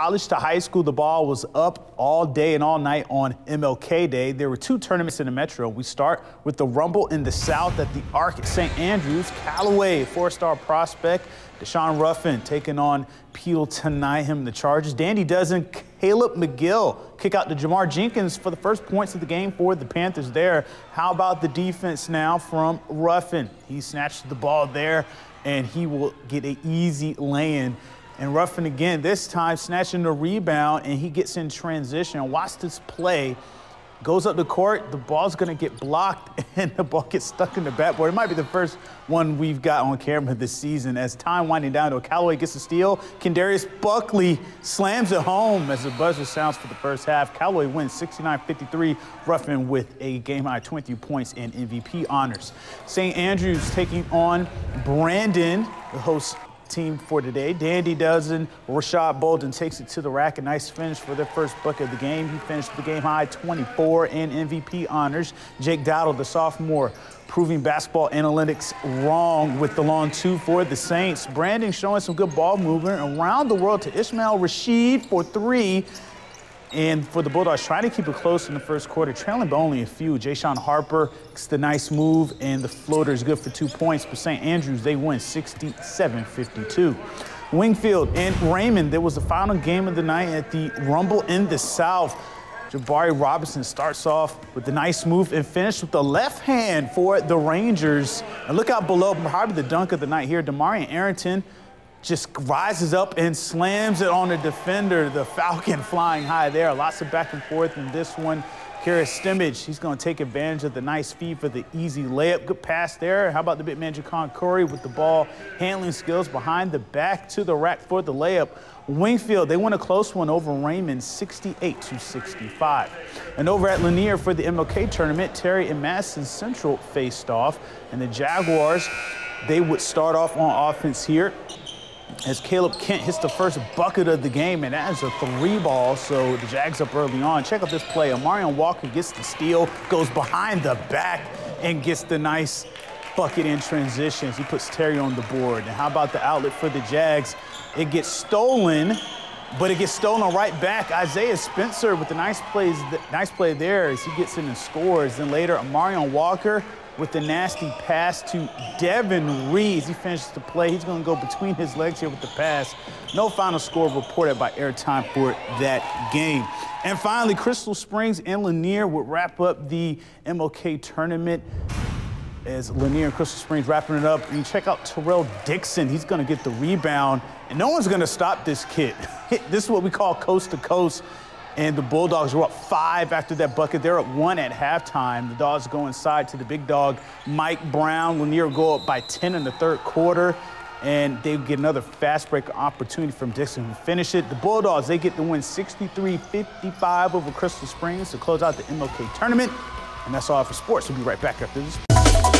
college to high school, the ball was up all day and all night on MLK Day. There were two tournaments in the Metro. We start with the Rumble in the South at the Arc at St. Andrews. Callaway, four-star prospect. Deshaun Ruffin taking on Peel tonight, him the Chargers. Dandy Dozen, Caleb McGill kick out to Jamar Jenkins for the first points of the game for the Panthers there. How about the defense now from Ruffin? He snatched the ball there, and he will get an easy lay-in and Ruffin again, this time snatching the rebound, and he gets in transition. Watch this play. Goes up the court, the ball's gonna get blocked, and the ball gets stuck in the backboard. It might be the first one we've got on camera this season. As time winding down, to Callaway gets the steal. Kendarius Buckley slams it home as the buzzer sounds for the first half. Callaway wins 69-53. Ruffin with a game-high 20 points and MVP honors. St. Andrews taking on Brandon, the host team for today. Dandy Dozen, Rashad Bolden takes it to the rack. A nice finish for their first bucket of the game. He finished the game high 24 in MVP honors. Jake Dowdle, the sophomore, proving basketball analytics wrong with the long two for the Saints. Brandon showing some good ball movement around the world to Ismail Rashid for three. And for the Bulldogs, trying to keep it close in the first quarter, trailing by only a few. Jay Harper gets the nice move, and the floater is good for two points. But St. Andrews, they win 67-52. Wingfield and Raymond, there was the final game of the night at the Rumble in the South. Jabari Robinson starts off with the nice move and finished with the left hand for the Rangers. And look out below, probably the dunk of the night here. Demarian Arrington just rises up and slams it on the defender. The Falcon flying high there. Lots of back and forth in this one. Karis Stimage, he's going to take advantage of the nice feed for the easy layup. Good pass there. How about the big man, Jacon Curry, with the ball handling skills behind the back to the rack for the layup. Wingfield, they win a close one over Raymond, 68 to 65. And over at Lanier for the MLK tournament, Terry and Madison Central faced off, and the Jaguars, they would start off on offense here as Caleb Kent hits the first bucket of the game, and that is a three ball, so the Jags up early on. Check out this play. Amarion Walker gets the steal, goes behind the back, and gets the nice bucket in transitions. He puts Terry on the board. And how about the outlet for the Jags? It gets stolen, but it gets stolen right back. Isaiah Spencer with the nice plays, nice play there as he gets in and scores. Then later, Amarion Walker with the nasty pass to Devin Reeves. He finishes the play. He's going to go between his legs here with the pass. No final score reported by airtime for that game. And finally, Crystal Springs and Lanier would wrap up the MLK tournament as Lanier and Crystal Springs wrapping it up. And you check out Terrell Dixon. He's going to get the rebound, and no one's going to stop this kid. this is what we call coast to coast and the Bulldogs were up five after that bucket. They're up one at halftime. The Dogs go inside to the big dog, Mike Brown. Lanier go up by 10 in the third quarter, and they get another fast break opportunity from Dixon to finish it. The Bulldogs, they get the win 63-55 over Crystal Springs to close out the MLK tournament. And that's all for sports. We'll be right back after this.